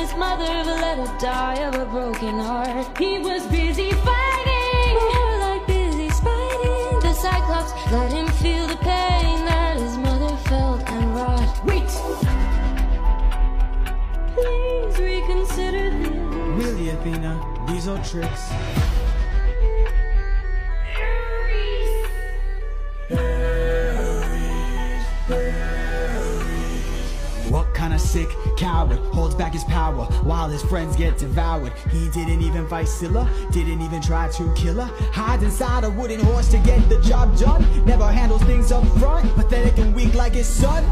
his mother but let her die of a broken heart. He was busy fighting, more like busy spiting. The Cyclops let him feel the pain that his mother felt and wrought. Wait! Please reconsider this. Really, Athena, these are tricks. What kind of sick coward holds back his power while his friends get devoured? He didn't even fight Scylla, didn't even try to kill her. Hides inside a wooden horse to get the job done. Never handles things up front, pathetic and weak like his son.